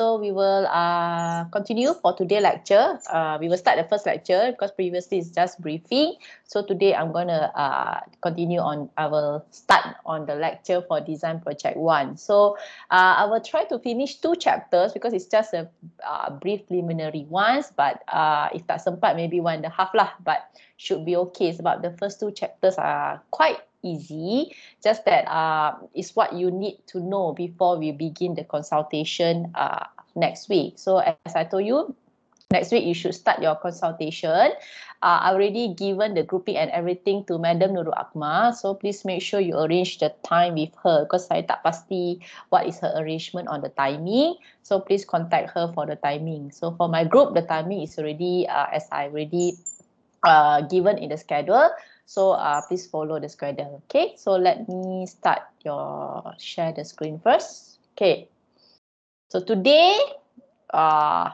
So we will uh, continue for today lecture. Uh, we will start the first lecture because previously it's just briefing. So today I'm going to uh, continue on, I will start on the lecture for design project one. So uh, I will try to finish two chapters because it's just a uh, brief preliminary ones. But uh, if tak sempat, maybe one and a half lah. But should be okay It's about the first two chapters are quite easy. Just that uh, is what you need to know before we begin the consultation uh, next week. So as I told you, next week you should start your consultation. Uh, I already given the grouping and everything to Madam Nurul Akmal. So please make sure you arrange the time with her because saya tak pasti what is her arrangement on the timing. So please contact her for the timing. So for my group, the timing is already uh, as I already uh, given in the schedule. So uh, please follow the schedule. Okay, so let me start your share the screen first. Okay, so today, uh,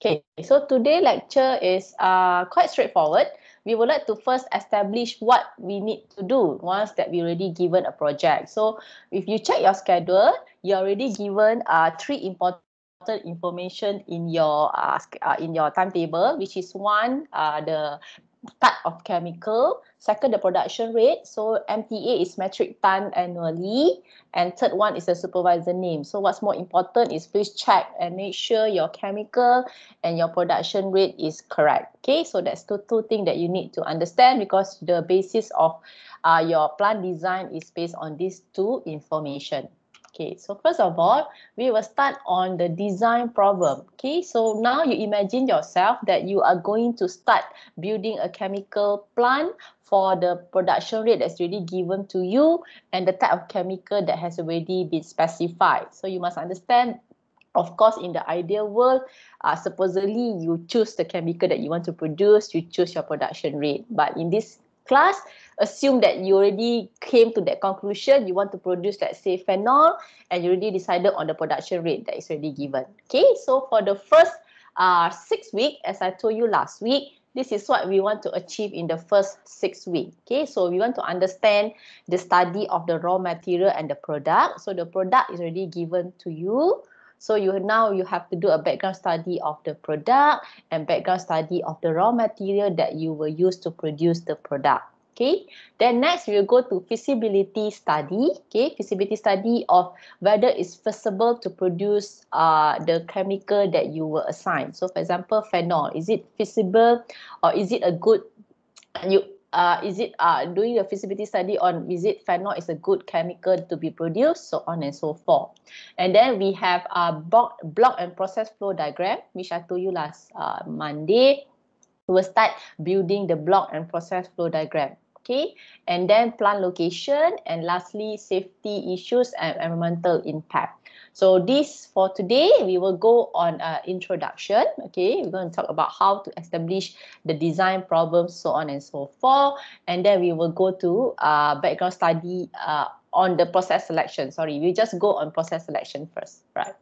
okay, so today lecture is uh, quite straightforward. We would like to first establish what we need to do once that we already given a project. So if you check your schedule, you're already given uh, three important information in your uh, uh, in your timetable which is one uh, the type of chemical. Second the production rate. So mta is metric ton annually. And third one is the supervisor name. So what's more important is please check and make sure your chemical and your production rate is correct. Okay? So that's the two things that you need to understand because the basis of uh, your plant design is based on these two information Okay, so first of all, we will start on the design problem. Okay, so now you imagine yourself that you are going to start building a chemical plant for the production rate that's already given to you and the type of chemical that has already been specified. So you must understand of course, in the ideal world, uh, supposedly you choose the chemical that you want to produce, you choose your production rate. But in this class, assume that you already came to that conclusion, you want to produce, let's say, phenol, and you already decided on the production rate that is already given. Okay, so for the first uh, six week, as I told you last week, this is what we want to achieve in the first six weeks. Okay, so we want to understand the study of the raw material and the product. So the product is already given to you. So you now you have to do a background study of the product and background study of the raw material that you will use to produce the product. Okay, then next we will go to feasibility study. Okay, feasibility study of whether it's feasible to produce uh, the chemical that you were assigned. So for example, phenol, is it feasible or is it a good, you uh, is it uh, doing a feasibility study on is it phenol is a good chemical to be produced, so on and so forth. And then we have a block, block and process flow diagram, which I told you last uh, Monday. We will start building the block and process flow diagram okay and then plant location and lastly safety issues and environmental impact so this for today we will go on uh, introduction okay? We're going to talk about how to establish the design problems so on and so forth. And then we will go to uh, background study uh, on the process selection. Sorry we just go on process selection first right?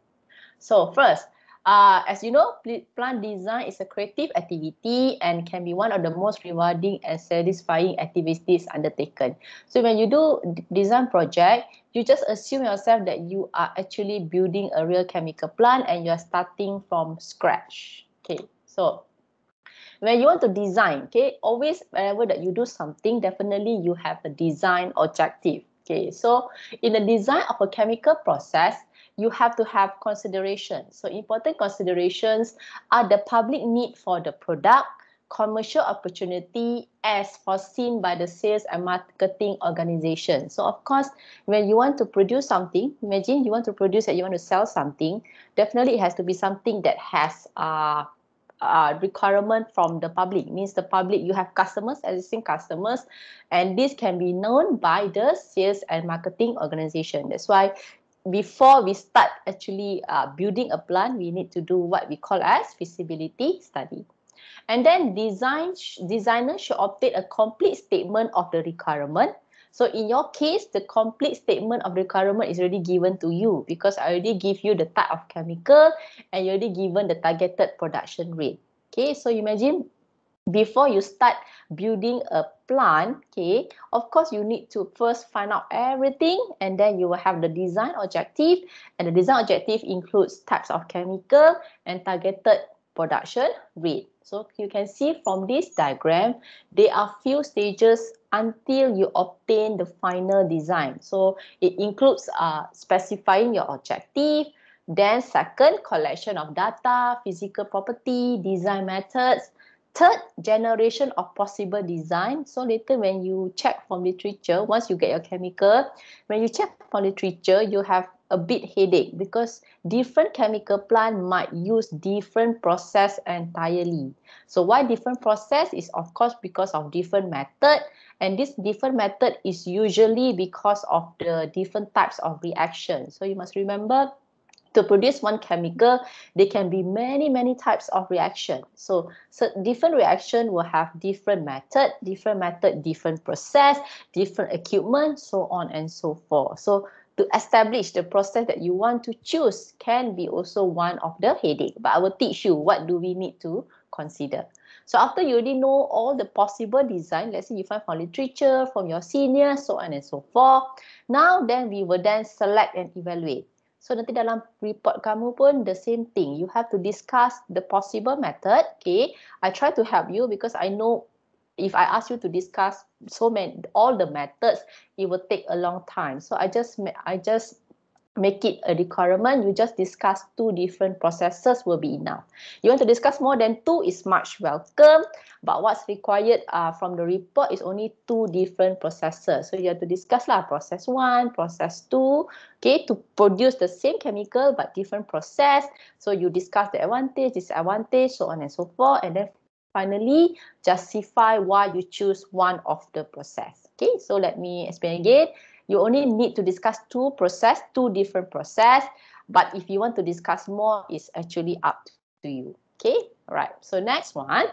So first uh, as you know, plant design is a creative activity and can be one of the most rewarding and satisfying activities undertaken. So when you do design project, you just assume yourself that you are actually building a real chemical plant and you are starting from scratch. Okay, so when you want to design, okay, always whenever that you do something, definitely you have a design objective. Okay, so in the design of a chemical process, you have to have consideration. So important considerations are the public need for the product, commercial opportunity as foreseen by the sales and marketing organization. So of course, when you want to produce something, imagine you want to produce and you want to sell something, definitely it has to be something that has uh, uh, requirement from the public means the public you have customers existing customers and this can be known by the sales and marketing organization that's why before we start actually uh, building a plan, we need to do what we call as feasibility study. And then design designer should obtain a complete statement of the requirement. So in your case, the complete statement of requirement is already given to you because I already give you the type of chemical and you already given the targeted production rate. Okay, so imagine before you start building a plan okay, of course you need to first find out everything and then you will have the design objective and the design objective includes types of chemical and targeted production rate. So you can see from this diagram, there are few stages until you obtain the final design. So it includes uh, specifying your objective, then second, collection of data, physical property, design methods, third generation of possible design. So later when you check from literature once you get your chemical when you check from literature you have a bit headache because different chemical plant might use different process entirely. So why different process is of course because of different method. And this different method is usually because of the different types of reaction. So you must remember to produce one chemical, there can be many, many types of reaction. So, so different reaction will have different method, different method, different process, different equipment, so on and so forth. So, to establish the process that you want to choose can be also one of the headache. But I will teach you what do we need to consider. So after you already know all the possible design, let's say you find from literature, from your senior, so on and so forth. Now then we will then select and evaluate. So nanti dalam report kamu pun the same thing. You have to discuss the possible method. Okay. I try to help you because I know if I ask you to discuss so many all the methods, it will take a long time. So I just I just make it a requirement, you just discuss two different processes will be enough. You want to discuss more than two is much welcome, but what's required uh, from the report is only two different processes. So you have to discuss lah process one, process two, okay, to produce the same chemical but different process. So you discuss the advantage, disadvantage, so on and so forth, and then finally justify why you choose one of the process. Okay, so let me explain again you only need to discuss two process, two different process. But if you want to discuss more, it's actually up to you. Okay, right. So next one.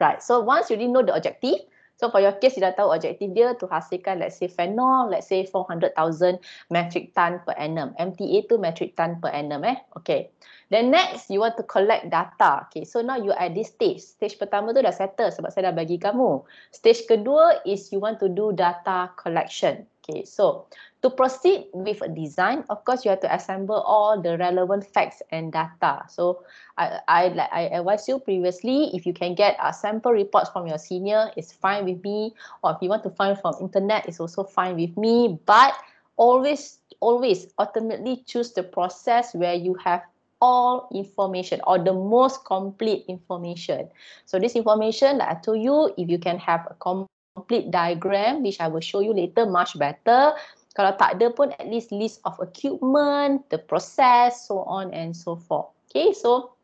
Right. So once you already know the objective, so for your case, you dah tahu objektif dia to hasilkan let's say phenol, let's say 400,000 metric ton per annum. MTA tu metric ton per annum eh. Okay. Then next, you want to collect data. Okay, so now you at this stage. Stage pertama tu dah settle sebab saya dah bagi kamu. Stage kedua is you want to do data collection. Okay, so to proceed with a design, of course, you have to assemble all the relevant facts and data. So I, I, like I advise you previously, if you can get a sample reports from your senior, it's fine with me. Or if you want to find from internet, it's also fine with me. But always, always ultimately choose the process where you have all information or the most complete information. So this information, like I told you, if you can have a complete diagram which I will show you later much better. Kalau tak ada pun at least list of equipment, the process, so on and so forth. Okay, so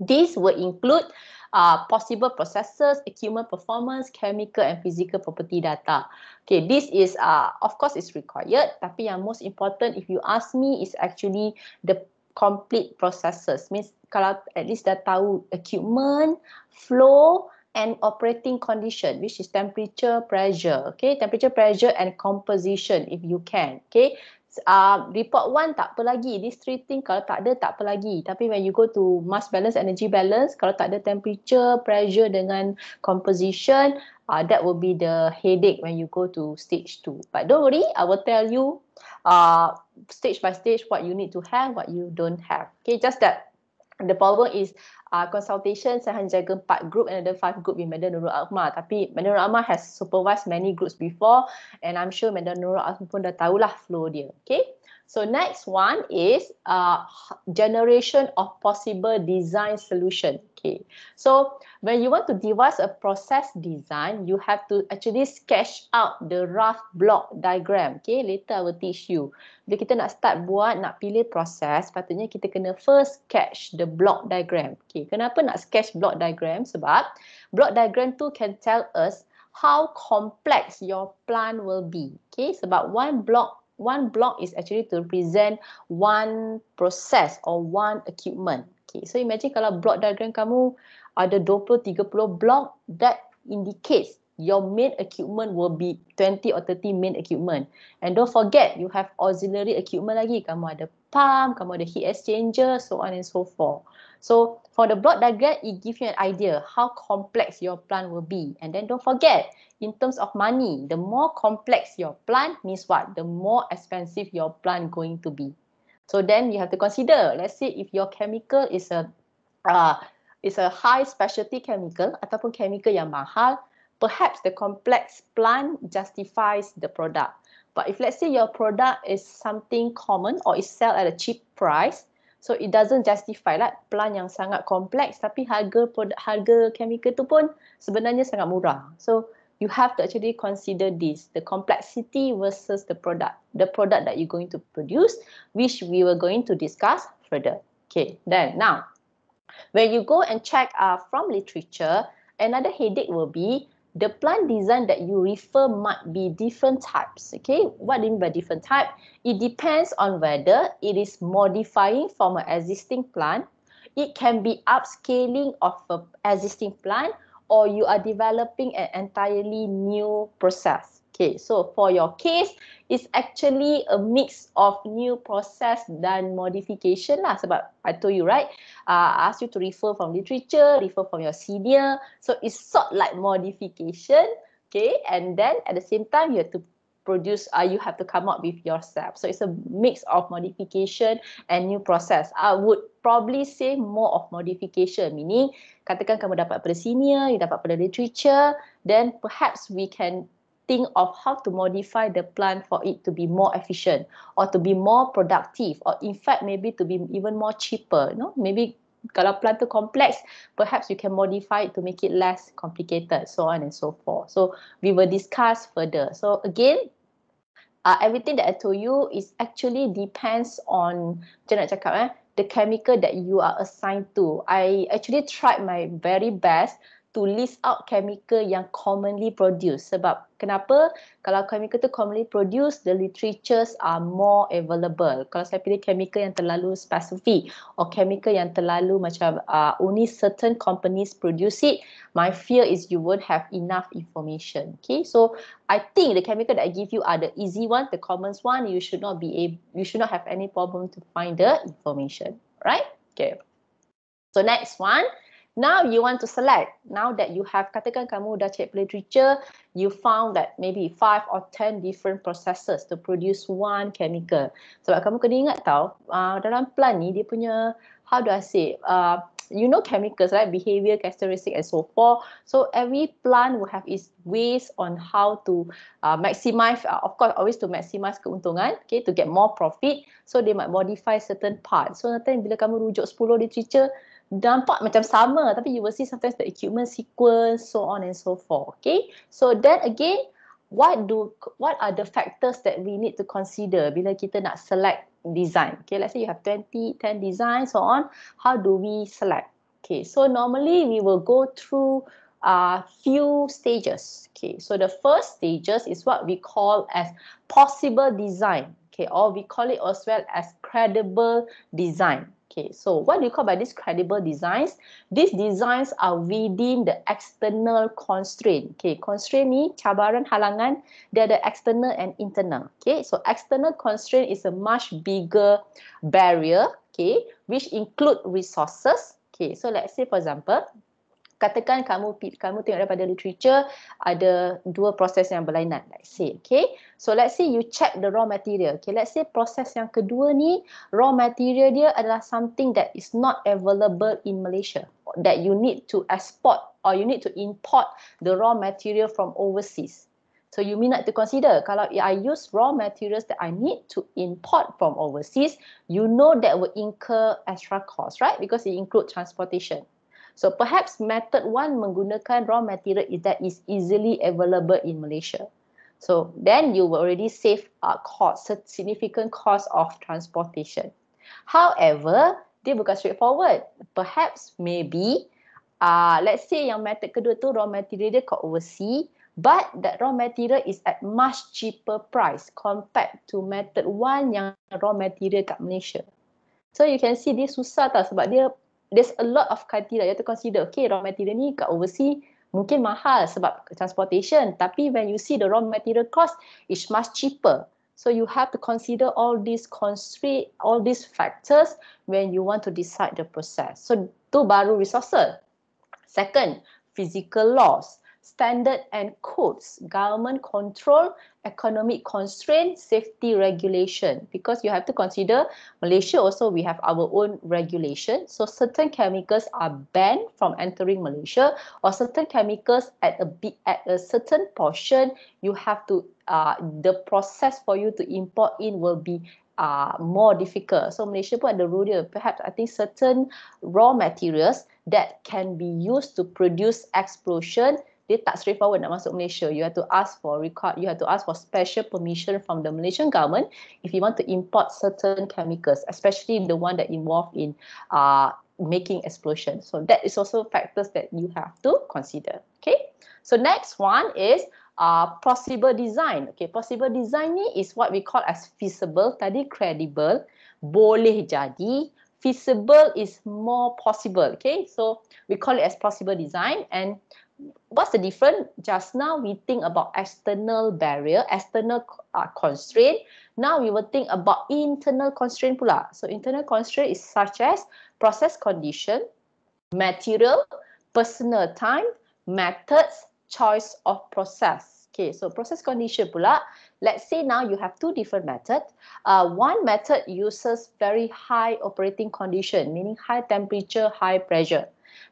this will include uh, possible processes, equipment performance, chemical and physical property data. Okay, this is uh, of course is required tapi yang most important if you ask me is actually the complete processes. Means kalau at least dah tahu equipment, flow, and operating condition which is temperature pressure okay? Temperature pressure and composition if you can okay? Uh, report one tak apa lagi. This three thing kalau tak ada tak apa lagi. Tapi when you go to mass balance energy balance kalau tak ada temperature pressure dengan composition uh, that will be the headache when you go to stage two. But don't worry i will tell you uh, stage by stage what you need to have what you don't have okay? Just that the problem is uh, consultation saya hanya jaga empat group and ada five group with Madam Nurul Akmal. Tapi Madam Nurul Akmal has supervised many groups before and I'm sure Madam Nurul Akmal pun dah tahulah flow dia. Okay. So next one is uh, generation of possible design solution. Okay. So when you want to devise a process design, you have to actually sketch out the rough block diagram. Okay. Later I will teach you. Bila kita nak start buat, nak pilih proses, patutnya kita kena first sketch the block diagram. Okay. Kenapa nak sketch block diagram? Sebab block diagram tu can tell us how complex your plan will be. Okay. Sebab one block one block is actually to represent one process or one equipment. Okay, so imagine kalau block diagram kamu ada 20-30 block, that indicates your main equipment will be 20 or 30 main equipment. And don't forget, you have auxiliary equipment lagi. Kamu ada pump, kamu ada heat exchanger, so on and so forth. So for the block diagram, it gives you an idea how complex your plant will be. And then don't forget, in terms of money, the more complex your plant means what? The more expensive your plant going to be. So then you have to consider, let's say if your chemical is a uh, is a high specialty chemical ataupun chemical yang mahal, perhaps the complex plant justifies the product. But if let's say your product is something common or is sell at a cheap price, so it doesn't justify lah plant yang sangat kompleks tapi harga produk harga chemical tu pun sebenarnya sangat murah. So you have to actually consider this the complexity versus the product the product that you're going to produce which we were going to discuss further. Okay, then now when you go and check uh, from literature, another headache will be the plant design that you refer might be different types. Okay, what do you mean by different type? It depends on whether it is modifying from an existing plant, it can be upscaling of an existing plant, or you are developing an entirely new process. Okay, so for your case, it's actually a mix of new process dan modification lah. Sebab I told you, right? Uh, I asked you to refer from literature, refer from your senior. So it's sort like modification. Okay, and then at the same time, you have to produce, uh, you have to come up with yourself. So it's a mix of modification and new process. I would probably say more of modification, meaning katakan kamu dapat pada senior, you dapat pada literature, then perhaps we can think of how to modify the plant for it to be more efficient or to be more productive or in fact maybe to be even more cheaper you know? Maybe kalau plant tu complex perhaps you can modify it to make it less complicated so on and so forth. So we will discuss further. So again uh, everything that I told you is actually depends on macam nak cakap eh the chemical that you are assigned to. I actually tried my very best to list out chemical yang commonly produced. Sebab kenapa? Kalau chemical tu commonly produced the literatures are more available. Kalau saya pilih chemical yang terlalu specific or chemical yang terlalu macam uh, only certain companies produce it my fear is you won't have enough information. Okay so i think the chemical that i give you are the easy one the common one. You should not be able you should not have any problem to find the information. Right? Okay. So next one Now you want to select. Now that you have, katakan kamu dah check literature, you found that maybe five or ten different processes to produce one chemical. Sebab kamu kena ingat tau, uh, dalam plant ni dia punya, how do I say, uh, you know chemicals, right? Behavior, characteristic and so forth. So every plant will have its ways on how to uh, maximize, uh, of course, always to maximize keuntungan, okay, to get more profit. So they might modify certain parts. So nanti bila kamu rujuk 10 literature, nampak macam sama tapi you will see sometimes the equipment sequence so on and so forth okay? So then again what do what are the factors that we need to consider bila kita nak select design okay? Let's say you have 20 10 designs so on how do we select okay? So normally we will go through a uh, few stages okay? So the first stages is what we call as possible design okay? Or we call it as well as credible design Okay, so what do you call by these credible designs? These designs are within the external constraint. Okay, constraint ni cabaran halangan, dia ada external and internal. Okay, so external constraint is a much bigger barrier, okay, which include resources. Okay, so let's say for example, katakan kamu kamu tengok daripada literature ada dua proses yang berlainan. Let's say okay? So let's say you check the raw material okay? Let's say proses yang kedua ni raw material dia adalah something that is not available in Malaysia. That you need to export or you need to import the raw material from overseas. So you may not to consider. Kalau I use raw materials that I need to import from overseas, you know that will incur extra cost, right? Because it include transportation. So perhaps method one menggunakan raw material that is easily available in Malaysia. So then you will already save a cost, significant cost of transportation. However, dia bukan straightforward. Perhaps maybe, uh, let's say yang method kedua tu raw material dia kat overseas, but that raw material is at much cheaper price compared to method one yang raw material kat Malaysia. So you can see dia susah tau sebab dia there's a lot of criteria you have to consider. Okay, raw material ni kat overseas mungkin mahal sebab transportation tapi when you see the raw material cost it's much cheaper. So you have to consider all these constraint all these factors when you want to decide the process. So tu baru resources. Second physical laws standard and codes, government control, economic constraint, safety regulation. Because you have to consider Malaysia also we have our own regulation. So certain chemicals are banned from entering Malaysia or certain chemicals at a at a certain portion you have to uh, the process for you to import in will be uh, more difficult. So Malaysia pun ada rule dia. Perhaps I think certain raw materials that can be used to produce explosion dia tak straightforward nak masuk Malaysia. You have to ask for record, you have to ask for special permission from the Malaysian government if you want to import certain chemicals, especially the one that involved in uh, making explosion. So that is also factors that you have to consider. Okay. So next one is uh, possible design. Okay, possible design ni is what we call as feasible. Tadi credible, boleh jadi. Feasible is more possible. Okay, so we call it as possible design and what's the difference? Just now we think about external barrier, external uh, constraint. Now we will think about internal constraint pula. So internal constraint is such as process condition, material, personal time, methods, choice of process. Okay, so process condition pula. Let's say now you have two different methods. Uh, one method uses very high operating condition, meaning high temperature, high pressure.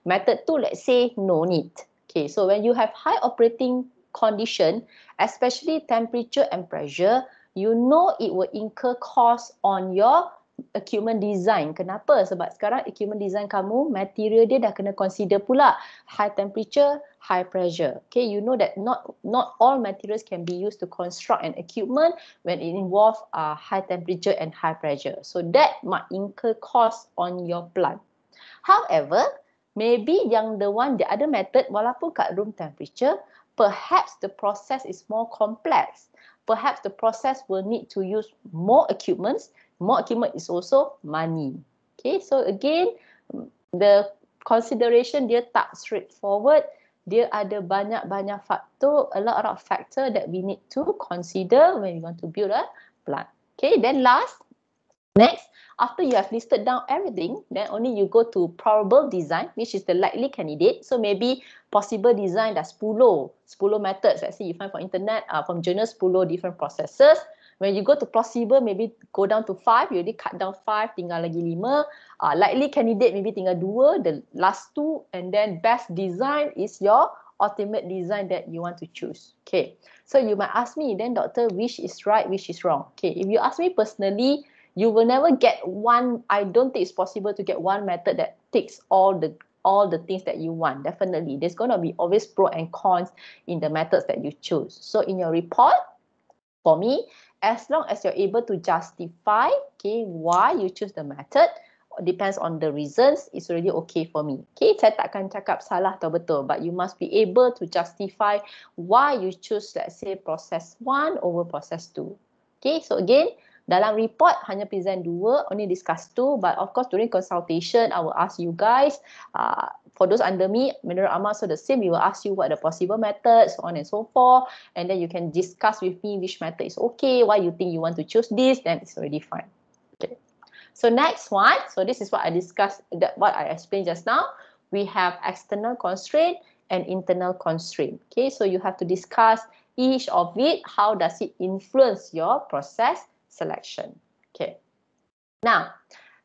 Method two, let's say no need. Okay, so when you have high operating condition, especially temperature and pressure, you know it will incur cost on your equipment design. Kenapa? Sebab sekarang equipment design kamu, material dia dah kena consider pula high temperature, high pressure. Okay, you know that not not all materials can be used to construct an equipment when it involve uh, high temperature and high pressure. So that might incur cost on your plant. However, maybe yang the one the other method walaupun kat room temperature perhaps the process is more complex. Perhaps the process will need to use more equipments. More equipment is also money. Okay so again the consideration dia tak straightforward. Dia ada banyak-banyak faktor a lot of factor that we need to consider when we want to build a plant. Okay then last next after you have listed down everything, then only you go to probable design, which is the likely candidate. So maybe possible design dah 10, 10 methods. Let's say you find from internet, uh, from journal 10 different processes. When you go to possible, maybe go down to 5, you already cut down 5, tinggal lagi 5. Uh, likely candidate, maybe tinggal 2, the last two. And then best design is your ultimate design that you want to choose. Okay, so you might ask me, then doctor, which is right, which is wrong? Okay, if you ask me personally, you will never get one i don't think it's possible to get one method that takes all the all the things that you want definitely. There's going to be always pro and cons in the methods that you choose. So in your report for me as long as you're able to justify okay why you choose the method depends on the reasons it's already okay for me. Okay saya takkan cakap salah atau betul but you must be able to justify why you choose let's say process 1 over process 2 okay so again dalam report hanya present dua, only discuss two. But of course during consultation, I will ask you guys, uh, for those under me, Mineral Amal, so the same, we will ask you what the possible methods, so on and so forth. And then you can discuss with me which method is okay, why you think you want to choose this, then it's already fine. Okay. So next one, so this is what I discussed, that what I explained just now. We have external constraint and internal constraint. Okay, so you have to discuss each of it, how does it influence your process selection. Okay. Now,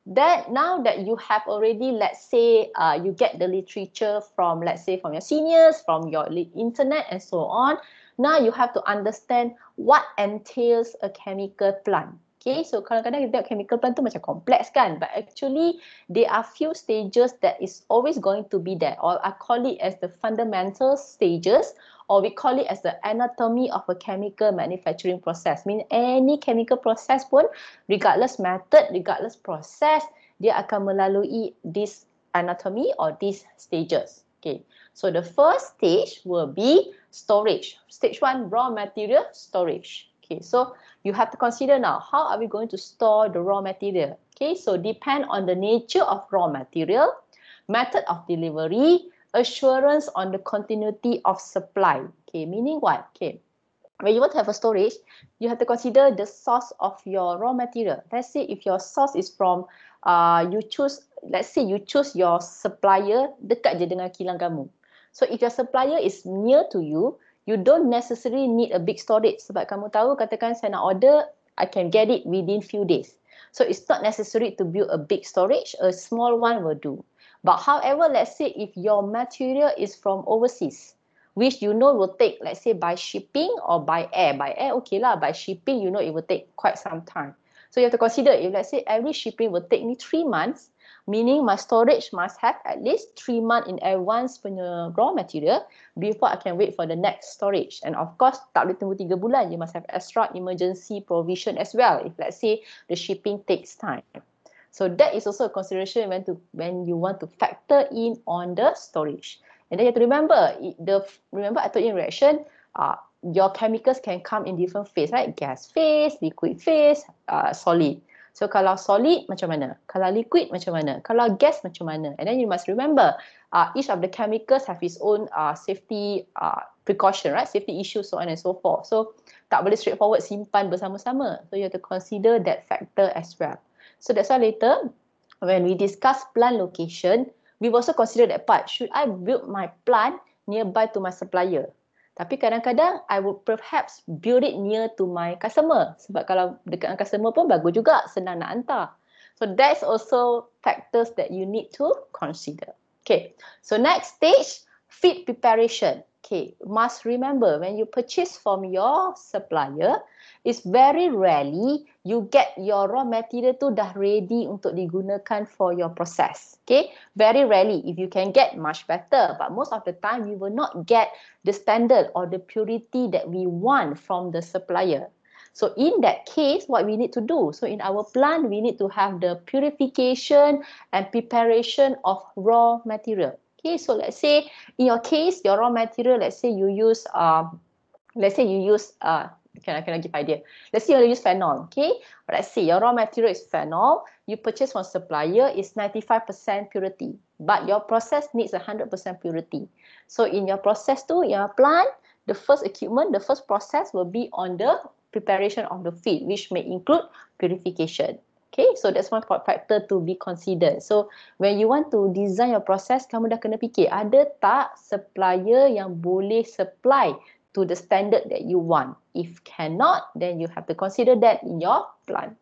that now that you have already, let's say, uh, you get the literature from, let's say, from your seniors, from your internet and so on. Now you have to understand what entails a chemical plant. Okay, so kadang-kadang kita chemical plant tu macam kompleks kan, but actually there are few stages that is always going to be there, or I call it as the fundamental stages or we call it as the anatomy of a chemical manufacturing process. Mean any chemical process pun, regardless method, regardless process, dia akan melalui this anatomy or these stages. Okay, so the first stage will be storage. Stage one, raw material storage. Okay, so you have to consider now, how are we going to store the raw material? Okay, so depend on the nature of raw material, method of delivery, assurance on the continuity of supply. Okay, meaning what? Okay, when you want to have a storage, you have to consider the source of your raw material. Let's say if your source is from, uh, you choose, let's say you choose your supplier dekat je dengan kilang kamu. So if your supplier is near to you, you don't necessarily need a big storage sebab kamu tahu katakan saya nak order, I can get it within few days. So it's not necessary to build a big storage, a small one will do. But however, let's say if your material is from overseas, which you know will take, let's say by shipping or by air. By air, okay lah. By shipping, you know it will take quite some time. So you have to consider if let's say every shipping will take me three months, meaning my storage must have at least three months in advance punya raw material before I can wait for the next storage. And of course, tak boleh tunggu tiga bulan. You must have extra emergency provision as well if let's say the shipping takes time. So that is also a consideration when to when you want to factor in on the storage. And then you have to remember, the remember I told you in reaction, uh, your chemicals can come in different phase, right? Gas phase, liquid phase, uh, solid. So kalau solid macam mana? Kalau liquid macam mana? Kalau gas macam mana? And then you must remember, uh, each of the chemicals have its own uh, safety uh, precaution, right? Safety issues, so on and so forth. So tak boleh straightforward simpan bersama-sama. So you have to consider that factor as well. So that's why later, when we discuss plant location, we've also considered that part. Should I build my plant nearby to my supplier? Tapi kadang-kadang I would perhaps build it near to my customer. Sebab kalau dekat dengan customer pun bagus juga, senang nak hantar. So that's also factors that you need to consider. Okay, so next stage, feed preparation. Okay, must remember when you purchase from your supplier, it's very rarely you get your raw material tu dah ready untuk digunakan for your process. Okay, very rarely. If you can get much better, but most of the time you will not get the standard or the purity that we want from the supplier. So in that case, what we need to do? So in our plant, we need to have the purification and preparation of raw material. Okay, so let's say in your case, your raw material, let's say you use, uh, let's say you use uh, can I can I give idea? Let's say you use phenol, okay? Let's say your raw material is phenol. You purchase from supplier is 95% purity, but your process needs 100% purity. So in your process too, your plant, the first equipment, the first process will be on the preparation of the feed, which may include purification. Okay, so that's one factor to be considered. So when you want to design your process, kamu dah kena fikir ada tak supplier yang boleh supply to the standard that you want. If cannot, then you have to consider that in your plan.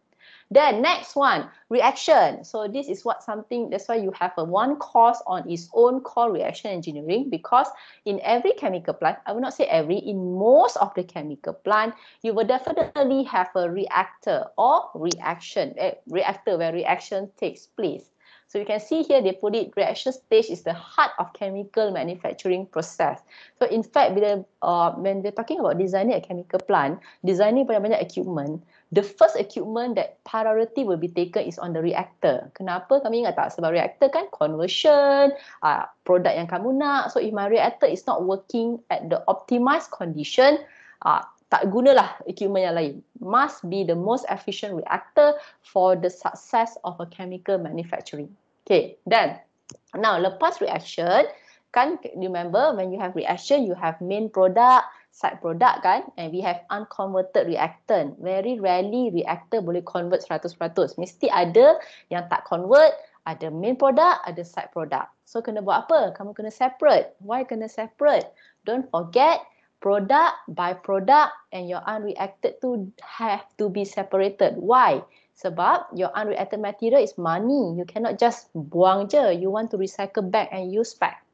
Then next one, reaction. So this is what something, that's why you have a one course on its own called reaction engineering because in every chemical plant, I will not say every, in most of the chemical plant, you will definitely have a reactor or reaction, eh, reactor where reaction takes place. So you can see here they put it reaction stage is the heart of chemical manufacturing process. So in fact uh, when they're talking about designing a chemical plant, designing banyak-banyak equipment, the first equipment that priority will be taken is on the reactor. Kenapa? Kami ingat tak? Sebab reactor kan conversion, uh, produk yang kamu nak. So if my reactor is not working at the optimized condition, uh, tak gunalah equipment yang lain. Must be the most efficient reactor for the success of a chemical manufacturing. Okay, then now lepas reaction, kan remember when you have reaction, you have main product, side product kan and we have unconverted reactant. Very rarely reactor boleh convert 100%. Mesti ada yang tak convert, ada main product, ada side product. So kena buat apa? Kamu kena separate. Why kena separate? Don't forget product by product and your unreacted to have to be separated. Why? Sebab your unreacted material is money. You cannot just buang je. You want to recycle back and use back.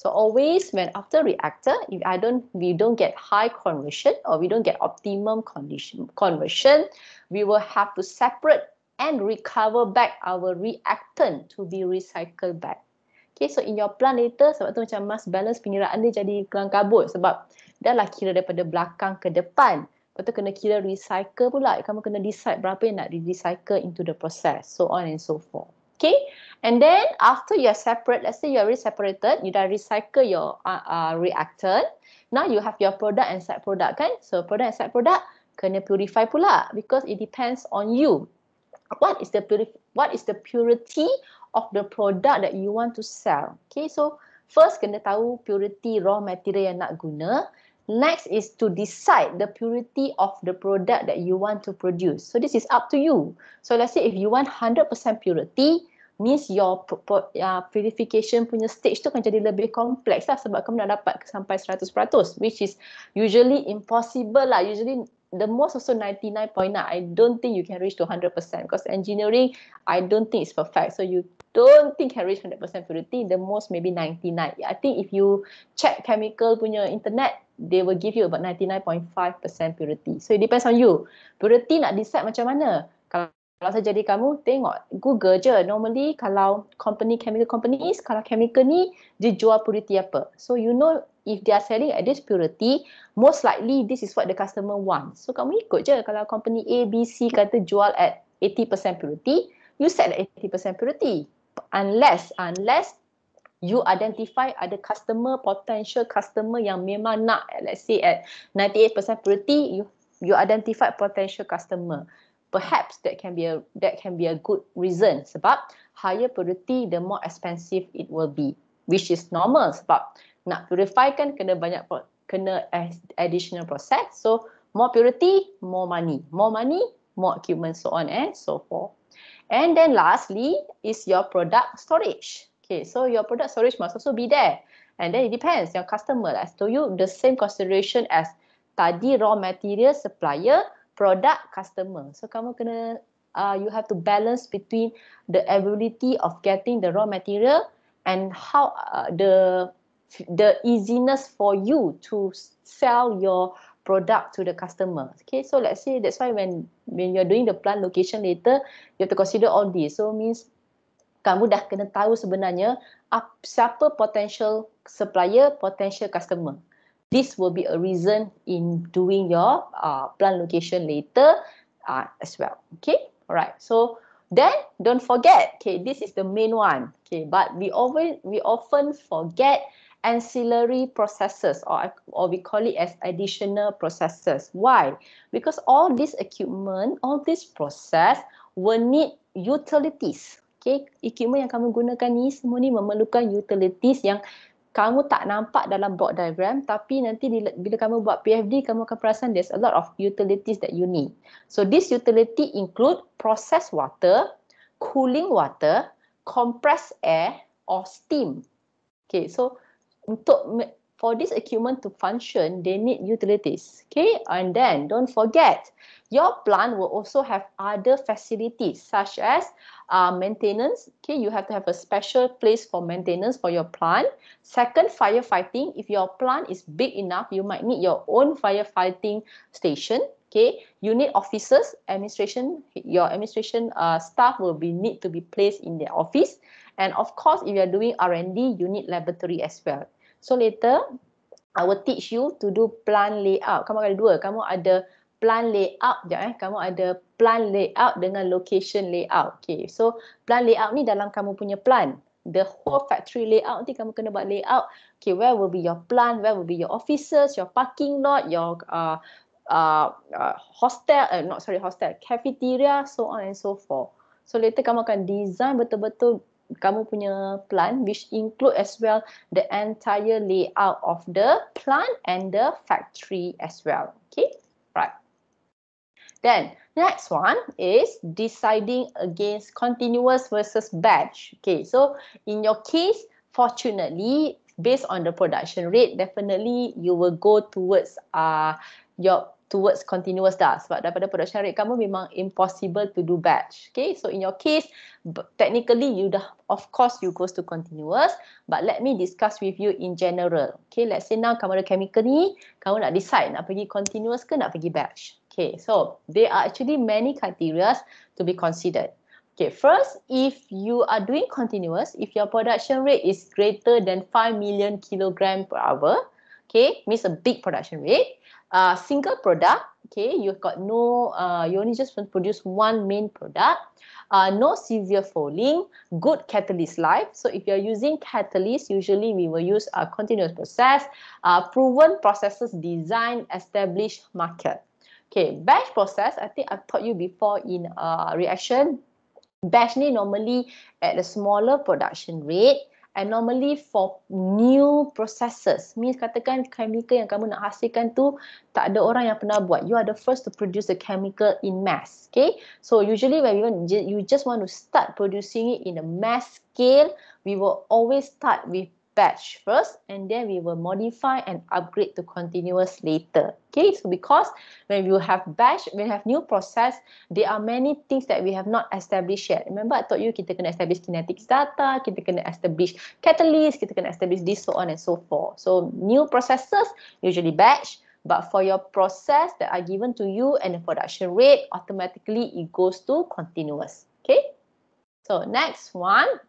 So always when after reactor, if I don't, we don't get high conversion or we don't get optimum condition conversion, we will have to separate and recover back our reactant to be recycled back. Okay, so in your plan later, sebab tu macam mass balance pengiraan dia jadi kelang kabut sebab dah lah kira daripada belakang ke depan. Lepas tu kena kira recycle pula. Kamu kena decide berapa yang nak di-recycle into the process. So on and so forth. Okay. And then after you are separate, let's say you are already separated, you dah recycle your uh, uh, reactant. Now you have your product and side product kan. So product and side product kena purify pula because it depends on you. What is the what is the purity of the product that you want to sell? Okay, so first kena tahu purity raw material yang nak guna. Next is to decide the purity of the product that you want to produce. So this is up to you. So let's say if you want 100% purity, means your uh, purification punya stage tu akan jadi lebih kompleks lah sebab kamu nak dapat sampai 100% which is usually impossible lah. Usually the most also 99.9. I don't think you can reach to 100% because engineering, I don't think it's perfect. So you don't think can reach 100% purity. The most maybe 99. I think if you check chemical punya internet, they will give you about 99.5% purity. So it depends on you. Purity nak decide macam mana? Kalau kalau saya jadi kamu, tengok Google je. Normally kalau company, chemical companies, kalau chemical ni, dia jual purity apa. So you know if they are selling at this purity, most likely this is what the customer want. So kamu ikut je. Kalau company A, B, C kata jual at 80% purity, you set at 80% purity. Unless, unless you identify ada customer, potential customer yang memang nak, let's say at 98% purity, you you identify potential customer. Perhaps that can be a that can be a good reason sebab higher purity the more expensive it will be which is normal sebab nak purify kan kena banyak kena additional process. So more purity more money. More money more equipment so on and so forth and then lastly is your product storage. Okay so your product storage must also be there. And then it depends your customer as to you the same consideration as tadi raw material supplier product customer. So kamu kena uh, you have to balance between the ability of getting the raw material and how uh, the the easiness for you to sell your product to the customer. Okay, so let's say that's why when when you're doing the plant location later, you have to consider all this. So means kamu dah kena tahu sebenarnya siapa potential supplier, potential customer this will be a reason in doing your uh, plant location later uh, as well. Okay, all right. So then don't forget, okay, this is the main one. Okay, but we always we often forget ancillary processes or, or we call it as additional processes. Why? Because all this equipment, all this process will need utilities. Okay, equipment yang kamu gunakan ni semua ni memerlukan utilities yang kamu tak nampak dalam block diagram tapi nanti bila, kamu buat PFD kamu akan perasan there's a lot of utilities that you need. So this utility include process water, cooling water, compressed air or steam. Okay, so untuk for this equipment to function, they need utilities. Okay, and then don't forget your plant will also have other facilities such as uh, maintenance. Okay, you have to have a special place for maintenance for your plant. Second, firefighting. If your plant is big enough, you might need your own firefighting station. Okay, you need officers, administration. Your administration uh, staff will be need to be placed in their office. And of course, if you are doing R&D, you need laboratory as well. So later, I will teach you to do plant layout. Kamu ada dua. Kamu ada plan layout je eh. Kamu ada plan layout dengan location layout. Okay. So plan layout ni dalam kamu punya plan. The whole factory layout ni kamu kena buat layout. Okay, where will be your plant, where will be your offices, your parking lot, your uh, uh, uh, hostel, uh, not sorry hostel, cafeteria, so on and so forth. So later kamu akan design betul-betul kamu punya plan which include as well the entire layout of the plant and the factory as well. Okay, right. Then next one is deciding against continuous versus batch. Okay, so in your case, fortunately, based on the production rate, definitely you will go towards uh your towards continuous dah sebab daripada production rate kamu memang impossible to do batch. Okay, so in your case, technically you dah of course you goes to continuous, but let me discuss with you in general. Okay, let's say now kamu ada chemical ni, kamu nak decide nak pergi continuous ke nak pergi batch. Okay, so there are actually many criteria to be considered. Okay, first, if you are doing continuous, if your production rate is greater than 5 million kilogram per hour, okay, means a big production rate, uh, single product, okay, you've got no, uh, you only just produce one main product, uh, no severe fouling, good catalyst life. So if you're using catalyst, usually we will use a continuous process, uh, proven processes design, established market. Okay, batch process, I think I've taught you before in uh, reaction. Batch normally at a smaller production rate And normally for new processes, means katakan chemical yang kamu nak hasilkan tu tak ada orang yang pernah buat. You are the first to produce the chemical in mass. Okay. So usually when you, you just want to start producing it in a mass scale, we will always start with batch first and then we will modify and upgrade to continuous later. Okay, so because when you have batch, when you have new process, there are many things that we have not established yet. Remember I told you kita kena establish kinetics data, kita kena establish catalyst, kita kena establish this, so on and so forth. So new processes, usually batch, but for your process that are given to you and the production rate, automatically it goes to continuous. Okay, so next one.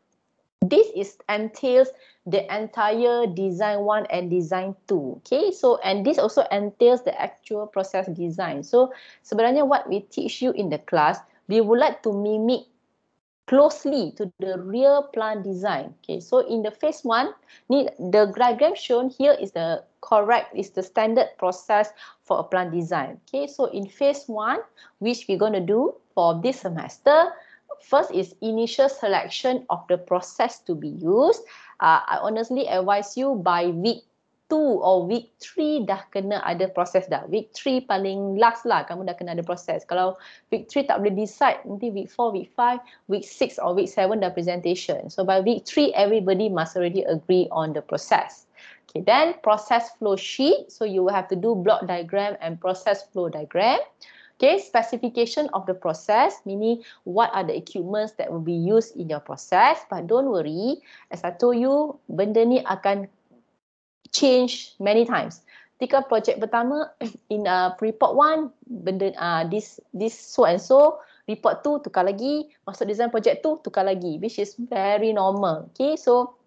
This is entails the entire design one and design two. Okay, so and this also entails the actual process design. So sebenarnya what we teach you in the class, we would like to mimic closely to the real plant design. Okay, so in the phase one, the diagram shown here is the correct, is the standard process for a plant design. Okay, so in phase one, which we're going to do for this semester, first is initial selection of the process to be used. Uh, I honestly advise you by week 2 or week 3 dah kena ada proses dah. Week 3 paling last lah kamu dah kena ada proses. Kalau week 3 tak boleh decide, nanti week 4, week 5, week 6 or week 7 dah presentation. So by week 3, everybody must already agree on the process. Okay, then process flow sheet. So you will have to do block diagram and process flow diagram. Okay, specification of the process, meaning what are the equipments that will be used in your process. But don't worry, as I told you, benda ni akan change many times. Ketika projek pertama, in uh, report one, benda uh, this this so and so, report tu tukar lagi, masuk design project tu tukar lagi, which is very normal. Okay, so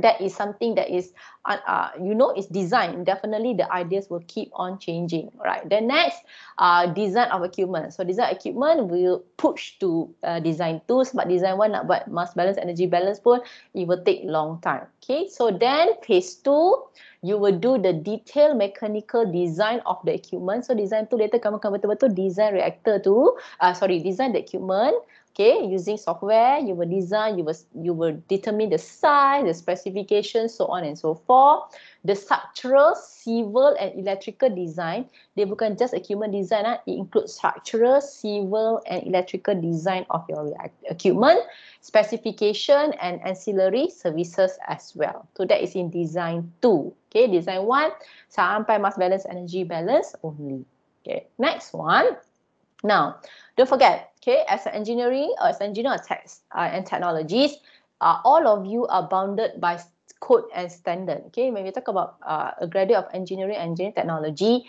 that is something that is uh, uh, you know is design. Definitely the ideas will keep on changing right? The next uh, design of equipment. So design equipment will push to uh, design tools but design one nak buat mass balance energy balance pun it will take long time. Okay so then phase two you will do the detailed mechanical design of the equipment. So design tu later kamu akan betul-betul design reactor tu uh, sorry design the equipment okay using software you will design you will you will determine the size the specification so on and so forth. The structural civil and electrical design they bukan just equipment design ah. It includes structural civil and electrical design of your equipment specification and ancillary services as well. So that is in design 2 okay design 1 sampai mass balance energy balance only. Okay next one now don't forget okay, as an engineering or as an engineer tech, uh, and technologies, uh, all of you are bounded by code and standard. Okay, when we talk about uh, a graduate of engineering and engineering technology,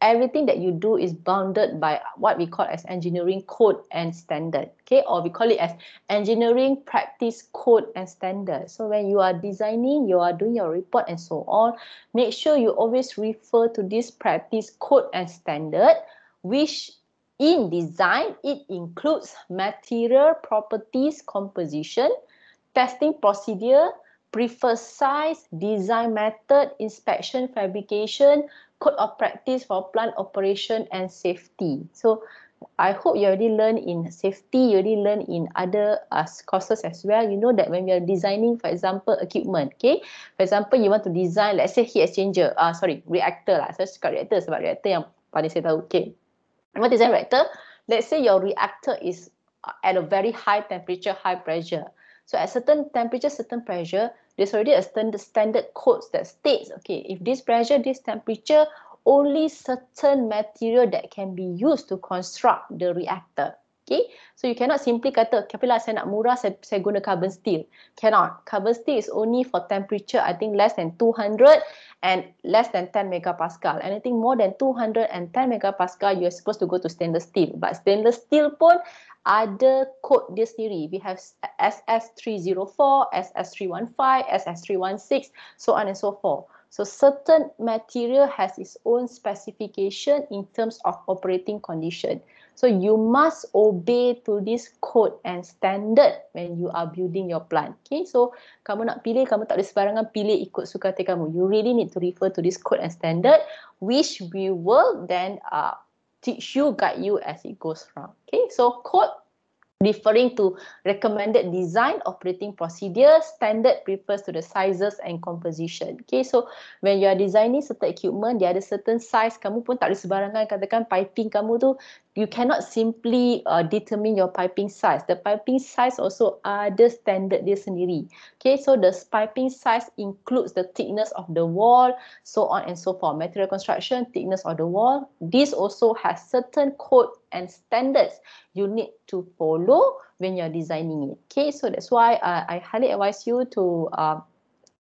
everything that you do is bounded by what we call as engineering code and standard. Okay, or we call it as engineering practice code and standard. So when you are designing, you are doing your report and so on, make sure you always refer to this practice code and standard, which in design, it includes material properties composition, testing procedure, preferred size, design method, inspection, fabrication, code of practice for plant operation and safety. So I hope you already learn in safety, you already learn in other uh, courses as well. You know that when we are designing, for example, equipment, okay? For example, you want to design, let's say heat exchanger, uh, sorry, reactor lah. Saya cakap reactor sebab reactor yang paling saya tahu. Okay, what is a reactor? Let's say your reactor is uh, at a very high temperature, high pressure. So at certain temperature, certain pressure, there's already a standard, standard code that states, okay, if this pressure, this temperature, only certain material that can be used to construct the reactor. Okay, so you cannot simply kata, kapila saya nak murah, saya, saya guna carbon steel. Cannot. Carbon steel is only for temperature, I think less than 200 and less than 10 megapascal. Anything more than 210 megapascal, you're supposed to go to stainless steel. But stainless steel pun ada code dia sendiri. We have SS304, SS315, SS316, so on and so forth. So certain material has its own specification in terms of operating condition. So you must obey to this code and standard when you are building your plant. Okay, so kamu nak pilih, kamu tak boleh sebarangan pilih ikut suka hati kamu. You really need to refer to this code and standard which we will then uh, teach you, guide you as it goes around. Okay, so code referring to recommended design operating procedure standard refers to the sizes and composition okay so when you are designing certain equipment dia ada certain size kamu pun tak boleh sebarangan katakan piping kamu tu you cannot simply uh, determine your piping size the piping size also ada standard dia sendiri okay so the piping size includes the thickness of the wall so on and so forth material construction thickness of the wall this also has certain code and standards you need to follow when you're designing it. Okay, so that's why uh, I highly advise you to uh,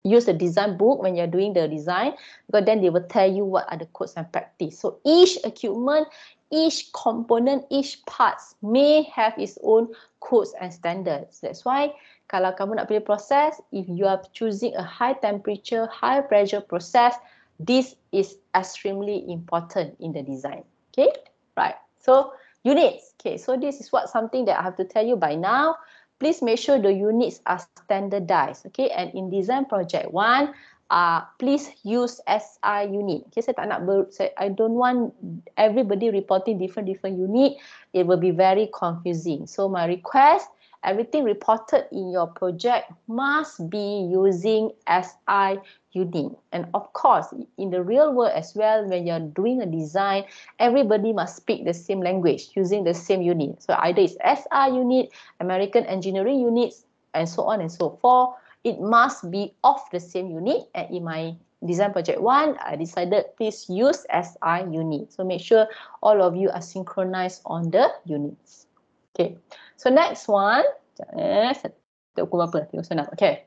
use the design book when you're doing the design because then they will tell you what are the codes and practice. So each equipment, each component, each parts may have its own codes and standards. That's why kalau kamu nak pilih process, if you are choosing a high temperature, high pressure process, this is extremely important in the design. Okay, right. So units. Okay, so this is what something that I have to tell you by now. Please make sure the units are standardized. Okay, and in design project one, uh, please use SI unit. Okay, saya tak nak ber, saya, I don't want everybody reporting different different unit. It will be very confusing. So my request, everything reported in your project must be using SI unit. And of course, in the real world as well, when you're doing a design, everybody must speak the same language using the same unit. So either it's SI unit, American engineering units, and so on and so forth. It must be of the same unit. And in my design project one, I decided please use SI unit. So make sure all of you are synchronized on the units. Okay. So next one. Eh, okay.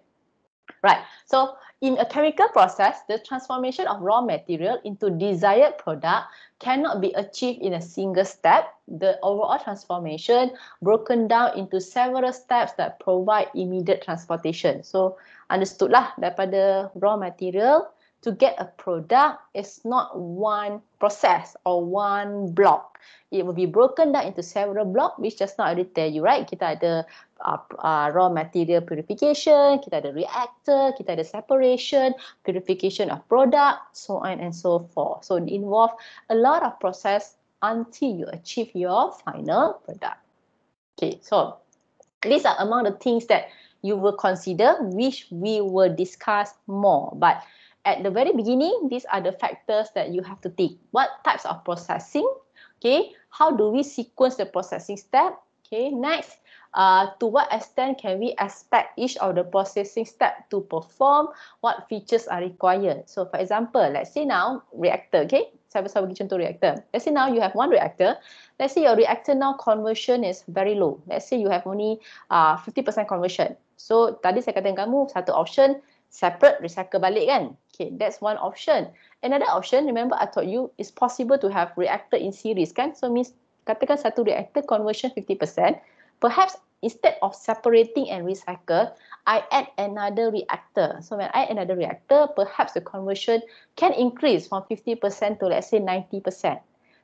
Right. So in a chemical process, the transformation of raw material into desired product cannot be achieved in a single step. The overall transformation broken down into several steps that provide immediate transportation. So understood lah daripada raw material to get a product is not one process or one block. It will be broken down into several blocks which just now I already tell you, right? Kita ada uh, uh, raw material purification, kita ada reactor, kita ada separation, purification of product, so on and so forth. So it involve a lot of process until you achieve your final product. Okay, so these are among the things that you will consider which we will discuss more. But at the very beginning, these are the factors that you have to take. What types of processing? Okay, how do we sequence the processing step? Okay, next, uh, to what extent can we expect each of the processing step to perform? What features are required? So for example, let's say now reactor, okay? Saya bagi contoh reactor. Let's say now you have one reactor. Let's say your reactor now conversion is very low. Let's say you have only uh, 50% conversion. So tadi saya katakan kamu satu option separate recycle balik kan? Okay, that's one option. Another option, remember I told you, it's possible to have reactor in series kan? So means katakan satu reactor conversion 50%, perhaps instead of separating and recycle, I add another reactor. So when I add another reactor, perhaps the conversion can increase from 50% to let's say 90%.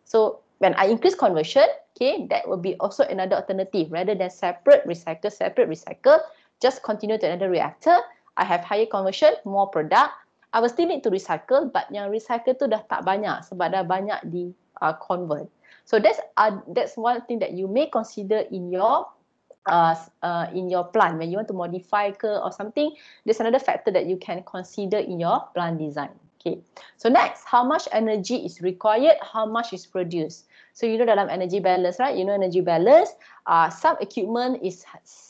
So when I increase conversion, okay, that will be also another alternative. Rather than separate recycle, separate recycle, just continue to another reactor. I have higher conversion, more product. I will still need to recycle but yang recycle tu dah tak banyak sebab dah banyak di uh, convert. So that's uh, that's one thing that you may consider in your uh, uh, in your plan when you want to modify ke or something. There's another factor that you can consider in your plan design. Okay. So next, how much energy is required? How much is produced? So you know dalam energy balance, right? You know energy balance. Uh, some equipment is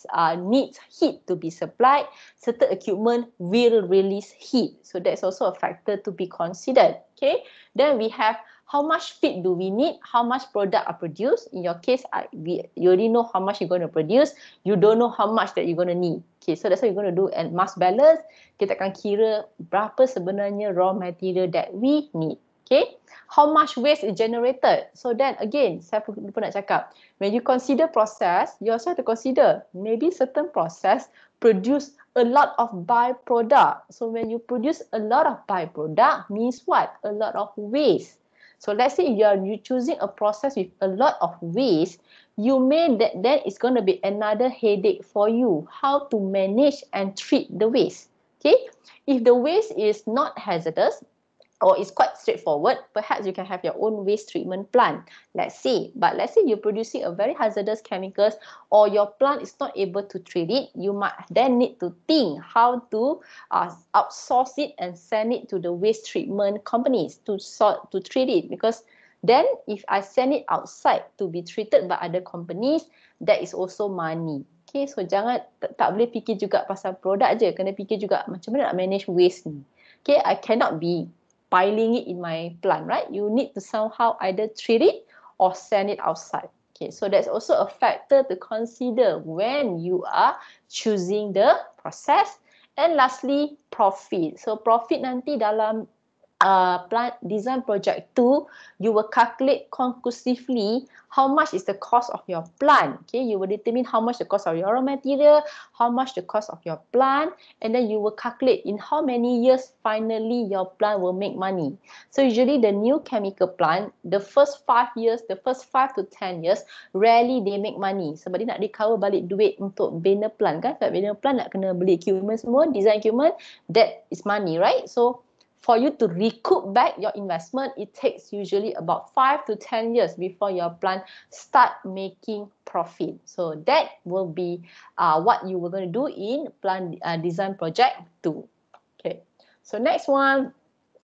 uh, needs heat to be supplied. Certain equipment will release heat. So that's also a factor to be considered. Okay. Then we have how much feed do we need? How much product are produced? In your case, I, we, you already know how much you're going to produce. You don't know how much that you're going to need. Okay, so that's what you're going to do. And mass balance, kita akan kira berapa sebenarnya raw material that we need. Okay, how much waste is generated? So then again, saya lupa nak cakap, when you consider process, you also have to consider maybe certain process produce a lot of byproduct. So when you produce a lot of byproduct means what? A lot of waste. So let's say you are choosing a process with a lot of waste, you may that then it's going to be another headache for you how to manage and treat the waste. Okay, if the waste is not hazardous, or it's quite straightforward, perhaps you can have your own waste treatment plant. Let's say, but let's say you're producing a very hazardous chemicals or your plant is not able to treat it, you might then need to think how to uh, outsource it and send it to the waste treatment companies to sort to treat it because then if I send it outside to be treated by other companies, that is also money. Okay, so jangan tak boleh fikir juga pasal produk je, kena fikir juga macam mana nak manage waste ni. Okay, I cannot be piling it in my plant, right? You need to somehow either treat it or send it outside. Okay, so that's also a factor to consider when you are choosing the process. And lastly, profit. So profit nanti dalam uh, plant design project two, you will calculate conclusively how much is the cost of your plant. Okay, you will determine how much the cost of your raw material, how much the cost of your plant, and then you will calculate in how many years finally your plant will make money. So usually the new chemical plant, the first five years, the first five to ten years, rarely they make money. Sebab dia nak recover balik duit untuk bina plant kan. Sebab bina plant nak kena beli equipment semua, design equipment, that is money, right? So for you to recoup back your investment, it takes usually about five to 10 years before your plant start making profit. So that will be uh, what you were going to do in plant uh, design project two. Okay. So next one,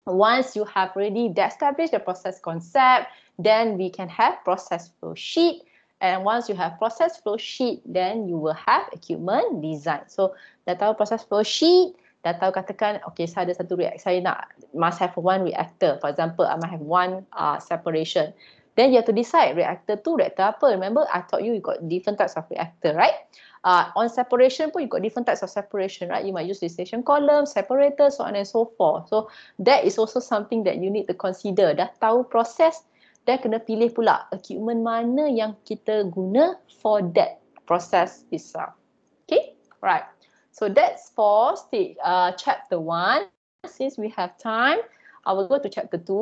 once you have already established the process concept, then we can have process flow sheet. And once you have process flow sheet, then you will have equipment design. So dah tahu process flow sheet, dah tahu katakan okay saya ada satu react saya nak must have one reactor. For example I must have one uh, separation. Then you have to decide reactor tu reactor apa? Remember I taught you you got different types of reactor right? Uh, on separation pun you got different types of separation right? You might use distillation column separator so on and so forth. So that is also something that you need to consider. Dah tahu proses dan kena pilih pula equipment mana yang kita guna for that process itself. Okay? Right So that's for stage, uh, chapter one. Since we have time, I will go to chapter two.